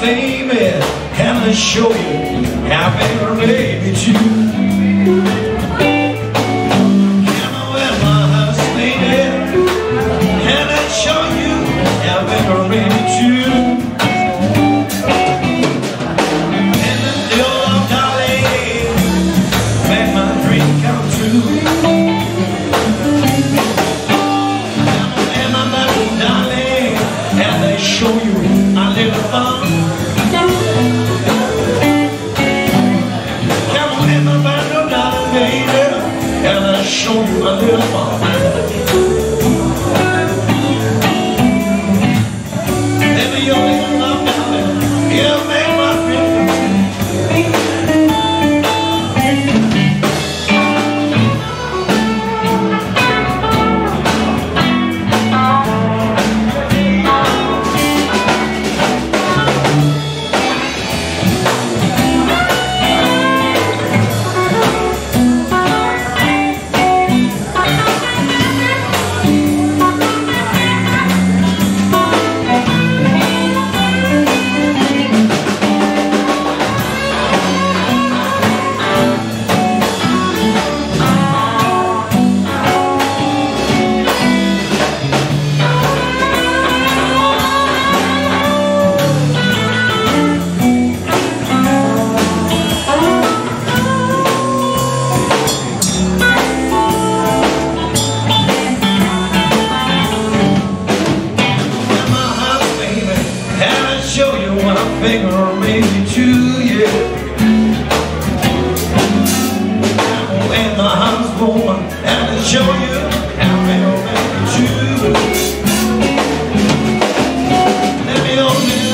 name is, and I show you? How big a baby you. Show you a little fun. or maybe two, yeah Well, in the house, and to show you or maybe two Let me open